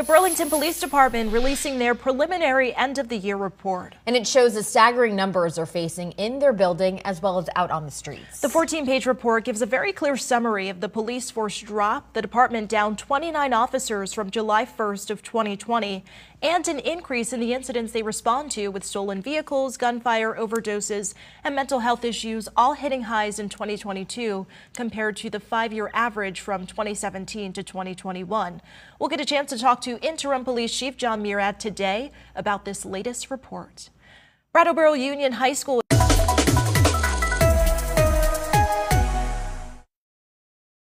The Burlington Police Department releasing their preliminary end of the year report. And it shows the staggering numbers they're facing in their building as well as out on the streets. The 14 page report gives a very clear summary of the police force drop, the department down 29 officers from July 1st of 2020, and an increase in the incidents they respond to with stolen vehicles, gunfire, overdoses, and mental health issues, all hitting highs in 2022 compared to the five year average from 2017 to 2021. We'll get a chance to talk to Interim Police Chief Jon Murad today about this latest report. Brattleboro Union High School